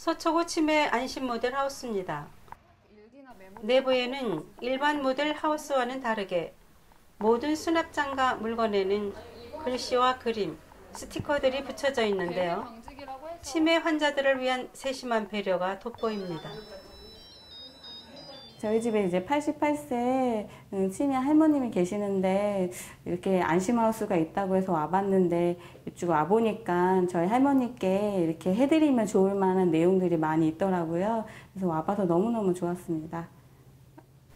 서초구 치매 안심 모델 하우스입니다. 내부에는 일반 모델 하우스와는 다르게 모든 수납장과 물건에는 글씨와 그림, 스티커들이 붙여져 있는데요. 치매 환자들을 위한 세심한 배려가 돋보입니다. 저희 집에 이제 88세 치매 할머님이 계시는데 이렇게 안심하우스가 있다고 해서 와봤는데 이쪽 와보니까 저희 할머니께 이렇게 해드리면 좋을 만한 내용들이 많이 있더라고요. 그래서 와봐서 너무너무 좋았습니다.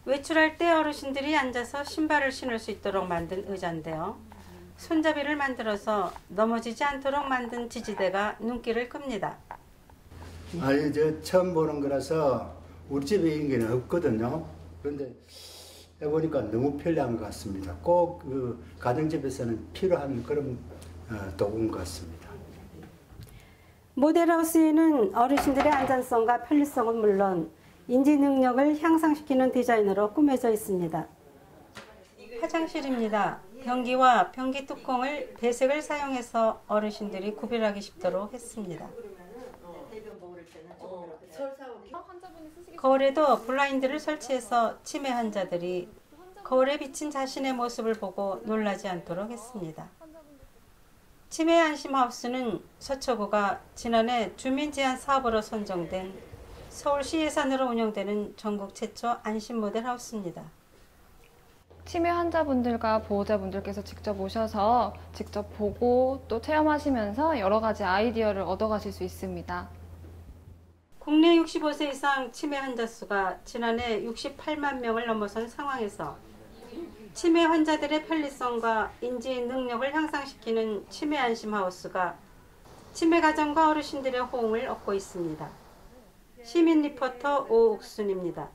외출할 때 어르신들이 앉아서 신발을 신을 수 있도록 만든 의자인데요. 손잡이를 만들어서 넘어지지 않도록 만든 지지대가 눈길을 끕니다. 아, 저 처음 보는 거라서 우리 집에 이런 게 없거든요. 그런데 해보니까 너무 편리한 것 같습니다. 꼭 그 가정집에서는 필요한 그런 어, 도구인 것 같습니다. 모델하우스에는 어르신들의 안전성과 편리성은 물론 인지 능력을 향상시키는 디자인으로 꾸며져 있습니다. 화장실입니다. 변기와 변기 뚜껑을 배색을 사용해서 어르신들이 구별하기 쉽도록 했습니다. 거울에도 블라인드를 설치해서 치매 환자들이 거울에 비친 자신의 모습을 보고 놀라지 않도록 했습니다. 치매 안심하우스는 서초구가 지난해 주민 제한 사업으로 선정된 서울시 예산으로 운영되는 전국 최초 안심 모델 하우스입니다. 치매 환자분들과 보호자분들께서 직접 오셔서 직접 보고 또 체험하시면서 여러 가지 아이디어를 얻어가실 수 있습니다. 국내 65세 이상 치매 환자 수가 지난해 68만 명을 넘어선 상황에서 치매 환자들의 편리성과 인지 능력을 향상시키는 치매 안심 하우스가 치매 가정과 어르신들의 호응을 얻고 있습니다. 시민 리포터 오옥순입니다.